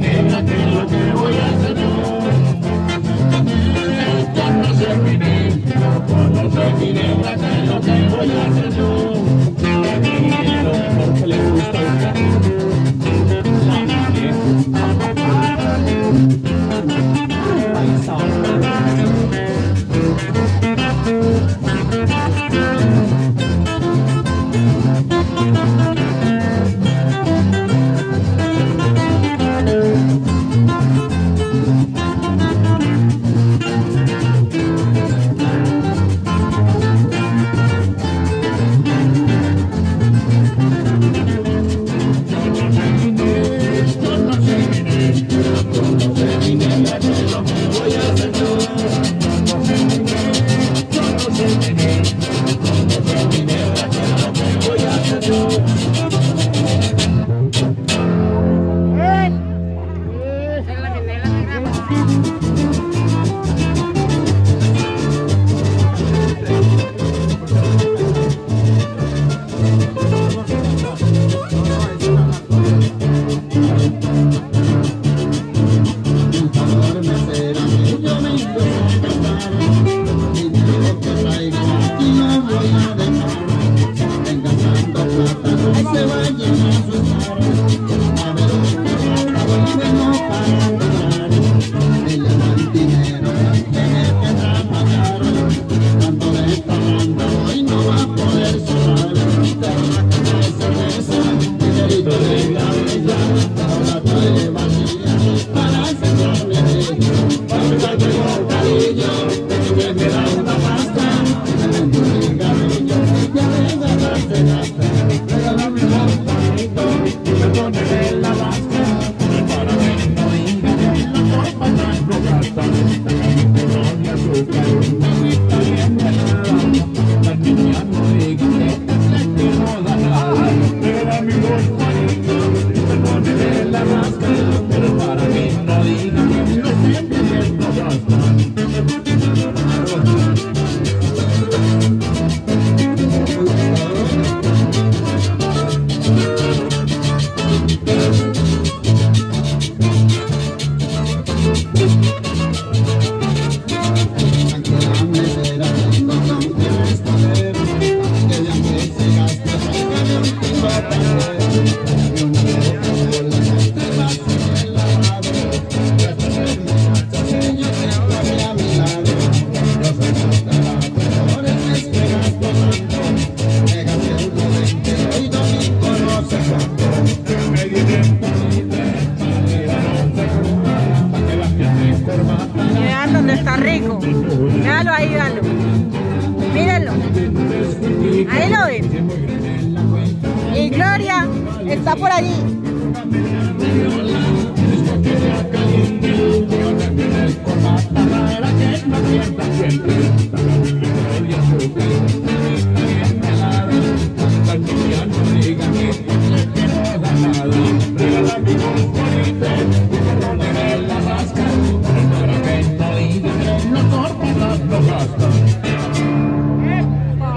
que no Y Gloria está por allí.